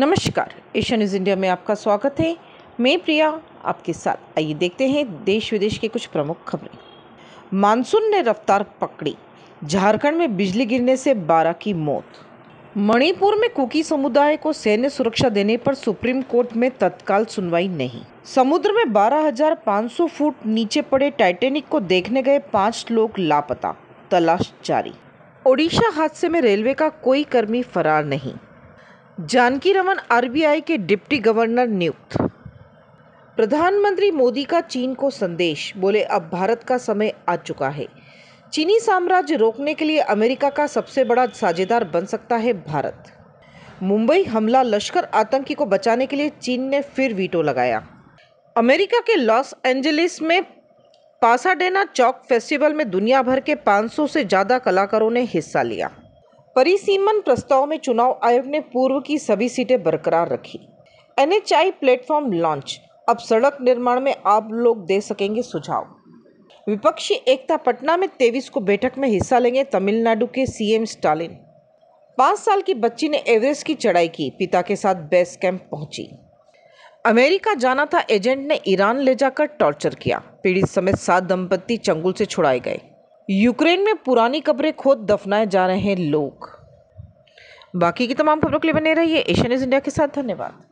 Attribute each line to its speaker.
Speaker 1: नमस्कार Asia news India में आपका स्वागत है। मैं प्रिया आपके साथ आइए देखते हैं देश विदेश के कुछ प्रमुख खबरें। मानसून ने रफ्तार पकड़ी झारखंड में बिजली गिरने से 12 की मौत। मणिपुर में कुकी समुदाय को सैन्य सुरक्षा देने पर सुप्रीम कोर्ट में तत्काल सुनवाई नहीं। समुद्र में 12,500 फुट नीचे पड़े टाइटेनिक को देखने गए पाँच लोग लापता तलाश जारी। ओडिशा हादसे में रेलवे का कोई कर्मी फरार नहीं। जानकी रमन आरबीआई के डिप्टी गवर्नर नियुक्त। प्रधानमंत्री मोदी का चीन को संदेश, बोले, अब भारत का समय आ चुका है। चीनी साम्राज्य रोकने के लिए अमेरिका का सबसे बड़ा साझेदार बन सकता है भारत। मुंबई हमला लश्कर आतंकी को बचाने के लिए चीन ने फिर वीटो लगाया। अमेरिका के लॉस एंजलिस में पासाडेना चौक फेस्टिवल में दुनिया भर के 500 से ज़्यादा कलाकारों ने हिस्सा लिया। परिसीमन प्रस्ताव में चुनाव आयोग ने पूर्व की सभी सीटें बरकरार रखी। NHI platform launch. अब सड़क निर्माण में आप लोग दे सकेंगे सुझाव। विपक्षी एकता पटना में तेईस को बैठक में हिस्सा लेंगे तमिलनाडु के सीएम स्टालिन। पाँच साल की बच्ची ने एवरेस्ट की चढ़ाई की, पिता के साथ बेस कैंप पहुँची। अमेरिका जाना था एजेंट ने ईरान ले जाकर टॉर्चर किया। पीड़ित समेत सात दंपत्ति चंगुल से छुड़ाए गए। यूक्रेन में पुरानी कब्रें खोद दफनाए जा रहे हैं लोग। बाकी की तमाम खबरों के लिए बने रहिए एशियन न्यूज़ इंडिया के साथ। धन्यवाद।